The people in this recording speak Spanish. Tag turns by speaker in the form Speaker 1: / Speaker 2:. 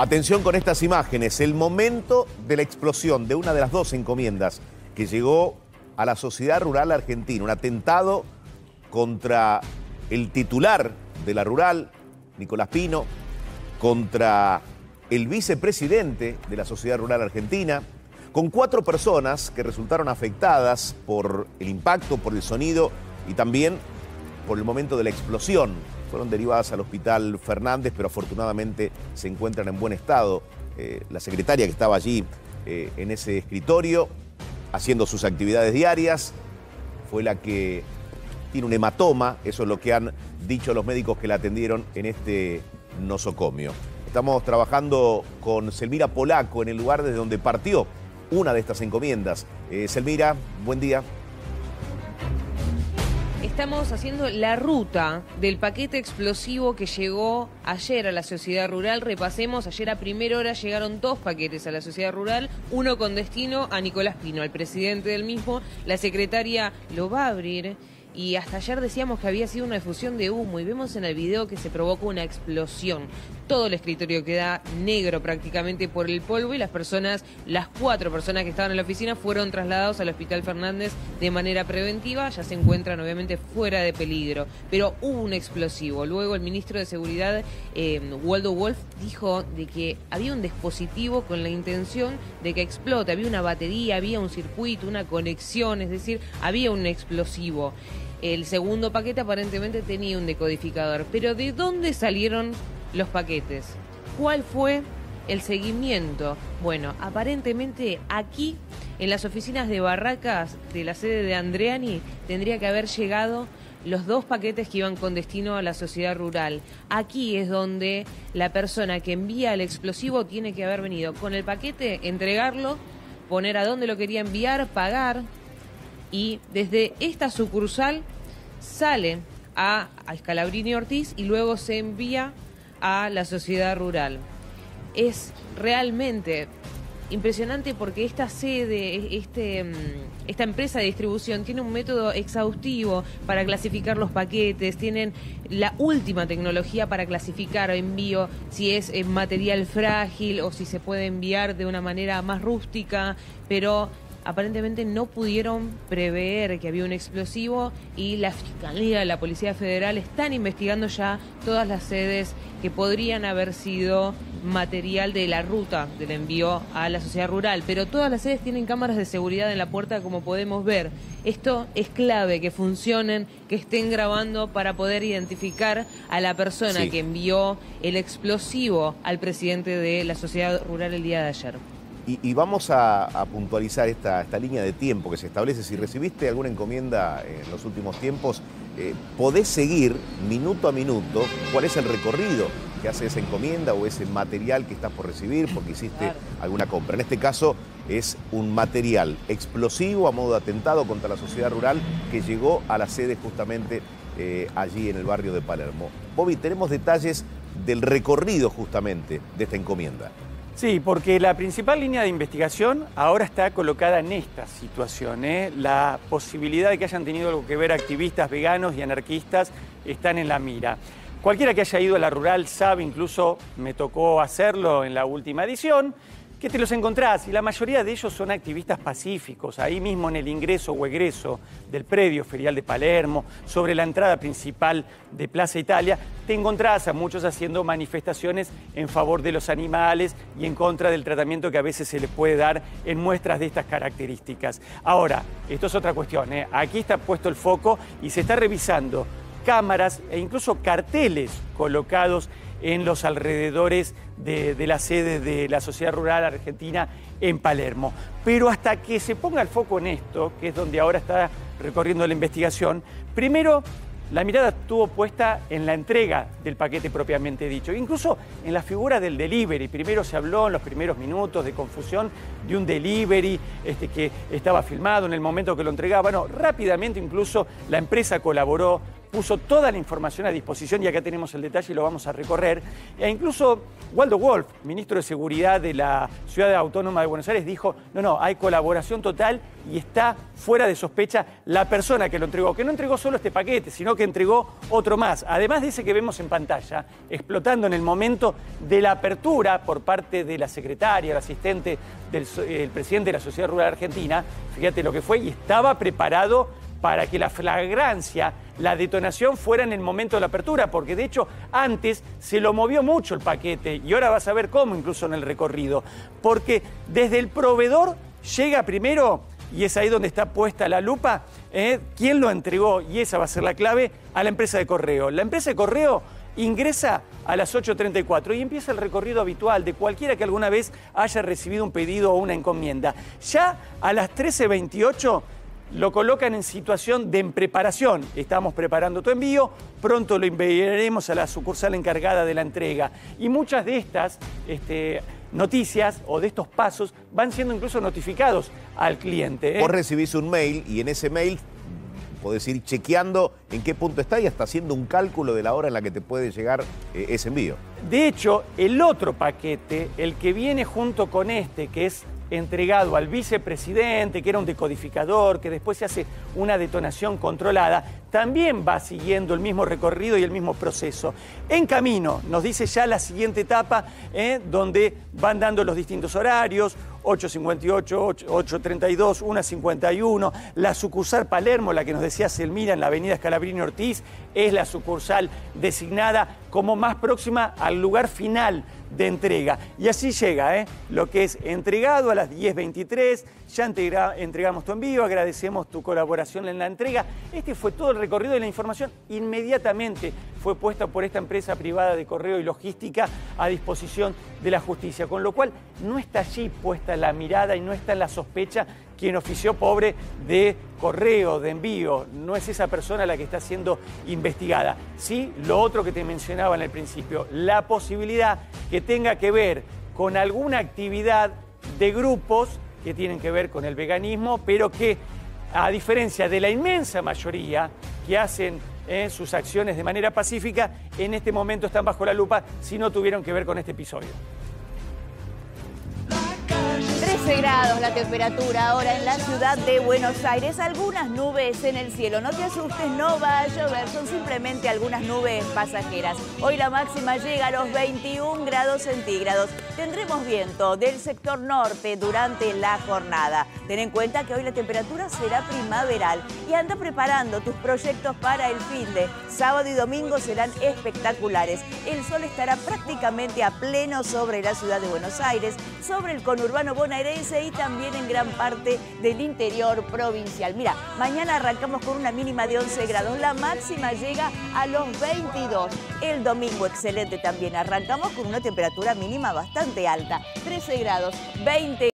Speaker 1: Atención con estas imágenes, el momento de la explosión de una de las dos encomiendas que llegó a la sociedad rural argentina, un atentado contra el titular de la rural, Nicolás Pino, contra el vicepresidente de la sociedad rural argentina, con cuatro personas que resultaron afectadas por el impacto, por el sonido y también por el momento de la explosión fueron derivadas al Hospital Fernández, pero afortunadamente se encuentran en buen estado. Eh, la secretaria que estaba allí eh, en ese escritorio, haciendo sus actividades diarias, fue la que tiene un hematoma, eso es lo que han dicho los médicos que la atendieron en este nosocomio. Estamos trabajando con Selmira Polaco en el lugar desde donde partió una de estas encomiendas. Eh, Selmira, buen día
Speaker 2: estamos haciendo la ruta del paquete explosivo que llegó ayer a la sociedad rural. Repasemos, ayer a primera hora llegaron dos paquetes a la sociedad rural, uno con destino a Nicolás Pino, al presidente del mismo. La secretaria lo va a abrir y hasta ayer decíamos que había sido una difusión de humo y vemos en el video que se provoca una explosión. Todo el escritorio queda negro prácticamente por el polvo y las personas, las cuatro personas que estaban en la oficina fueron trasladados al Hospital Fernández de manera preventiva, ya se encuentran obviamente fuera de peligro, pero hubo un explosivo. Luego el ministro de Seguridad, eh, Waldo Wolf, dijo de que había un dispositivo con la intención de que explote, había una batería, había un circuito, una conexión, es decir, había un explosivo. El segundo paquete aparentemente tenía un decodificador. Pero ¿de dónde salieron los paquetes? ¿Cuál fue el seguimiento? Bueno, aparentemente aquí, en las oficinas de Barracas de la sede de Andreani, tendría que haber llegado los dos paquetes que iban con destino a la sociedad rural. Aquí es donde la persona que envía el explosivo tiene que haber venido con el paquete, entregarlo, poner a dónde lo quería enviar, pagar, y desde esta sucursal sale a, Escalabrini Ortiz y luego se envía a la sociedad rural. Es realmente impresionante porque esta sede, este, mm, esta empresa de distribución tiene un método exhaustivo para clasificar los paquetes, tienen la última tecnología para clasificar o envío si es eh, material frágil o si se puede enviar de una manera más rústica, pero aparentemente no pudieron prever que había un explosivo y la Fiscalía, la Policía Federal están investigando ya todas las sedes que podrían haber sido material de la ruta del envío a la sociedad rural, pero todas las sedes tienen cámaras de seguridad en la puerta como podemos ver. Esto es clave, que funcionen, que estén grabando para poder identificar a la persona que envió el explosivo al presidente de la sociedad rural el día de ayer.
Speaker 1: Y, vamos a, puntualizar esta, línea de tiempo que se establece. Si recibiste alguna encomienda en los últimos tiempos, eh, podés seguir minuto a minuto cuál es el recorrido que hace esa encomienda o ese material que estás por recibir porque hiciste alguna compra. En este caso es un material explosivo a modo de atentado contra la sociedad rural que llegó a la sede justamente eh, allí en el barrio de Palermo. Bobby, tenemos detalles del recorrido justamente de esta encomienda.
Speaker 3: Sí, porque la principal línea de investigación ahora está colocada en esta situación. ¿eh? La posibilidad de que hayan tenido algo que ver activistas veganos y anarquistas están en la mira. Cualquiera que haya ido a la rural sabe, incluso me tocó hacerlo en la última edición, que te los encontrás y la mayoría de ellos son activistas pacíficos, ahí mismo en el ingreso o egreso del predio ferial de Palermo, sobre la entrada principal de Plaza Italia, te encontrás a muchos haciendo manifestaciones en favor de los animales y en contra del tratamiento que a veces se les puede dar en muestras de estas características. Ahora, esto es otra cuestión, ¿eh? aquí está puesto el foco y se está revisando cámaras e incluso carteles colocados en los alrededores de, la sede de la Sociedad Rural Argentina en Palermo. Pero hasta que se ponga el foco en esto, que es donde ahora está recorriendo la investigación, primero la mirada estuvo puesta en la entrega del paquete propiamente dicho, incluso en la figura del delivery. Primero se habló en los primeros minutos de confusión de un delivery este, que estaba filmado en el momento que lo entregaba. Bueno, rápidamente incluso la empresa colaboró puso toda la información a disposición y acá tenemos el detalle y lo vamos a recorrer. E incluso Waldo Wolf, ministro de Seguridad de la Ciudad Autónoma de Buenos Aires, dijo, no, no, hay colaboración total y está fuera de sospecha la persona que lo entregó, que no entregó solo este paquete, sino que entregó otro más, además de ese que vemos en pantalla, explotando en el momento de la apertura por parte de la secretaria, el asistente del presidente de la Sociedad Rural Argentina, fíjate lo que fue, y estaba preparado para que la flagrancia, la detonación fuera en el momento de la apertura, porque de hecho antes se lo movió mucho el paquete y ahora vas a ver cómo incluso en el recorrido, porque desde el proveedor llega primero, y es ahí donde está puesta la lupa, ¿eh? quién lo entregó, y esa va a ser la clave, a la empresa de correo. La empresa de correo ingresa a las 8.34 y empieza el recorrido habitual de cualquiera que alguna vez haya recibido un pedido o una encomienda. Ya a las 13.28 lo colocan en situación de preparación. Estamos preparando tu envío, pronto lo enviaremos a la sucursal encargada de la entrega. Y muchas de estas este, noticias o de estos pasos van siendo incluso notificados al cliente.
Speaker 1: ¿eh? Vos recibís un mail y en ese mail podés ir chequeando en qué punto está y hasta haciendo un cálculo de la hora en la que te puede llegar eh, ese envío.
Speaker 3: De hecho, el otro paquete, el que viene junto con este, que es entregado al vicepresidente, que era un decodificador, que después se hace una detonación controlada, también va siguiendo el mismo recorrido y el mismo proceso. En camino, nos dice ya la siguiente etapa, ¿eh? donde van dando los distintos horarios, 8.58, 8.32, 1.51. La sucursal Palermo, la que nos decía Selmira en la avenida Scalabrini Ortiz, es la sucursal designada como más próxima al lugar final de entrega. Y así llega, ¿eh? lo que es entregado a las 10.23, ya entregamos tu envío, agradecemos tu colaboración en la entrega. Este fue todo el recorrido de la información. Inmediatamente fue puesta por esta empresa privada de correo y logística a disposición de la justicia, con lo cual no está allí puesta la mirada y no está la sospecha quien ofició pobre de correo, de envío. No es esa persona la que está siendo investigada. Sí, lo otro que te mencionaba en el principio, la posibilidad que tenga que ver con alguna actividad de grupos que tienen que ver con el veganismo, pero que a diferencia de la inmensa mayoría que hacen eh, sus acciones de manera pacífica, en este momento están bajo la lupa si no tuvieron que ver con este episodio.
Speaker 4: 13 grados la temperatura ahora en la ciudad de Buenos Aires. Algunas nubes en el cielo. No te asustes, no va a llover. Son simplemente algunas nubes pasajeras. Hoy la máxima llega a los 21 grados centígrados. Tendremos viento del sector norte durante la jornada. Ten en cuenta que hoy la temperatura será primaveral y anda preparando tus proyectos para el fin de sábado y domingo serán espectaculares. El sol estará prácticamente a pleno sobre la ciudad de Buenos Aires, sobre el conurbano Bonaerense y también en gran parte del interior provincial. Mira, mañana arrancamos con una mínima de 11 grados, la máxima llega a los 22. El domingo excelente también, arrancamos con una temperatura mínima bastante alta, 13 grados, 20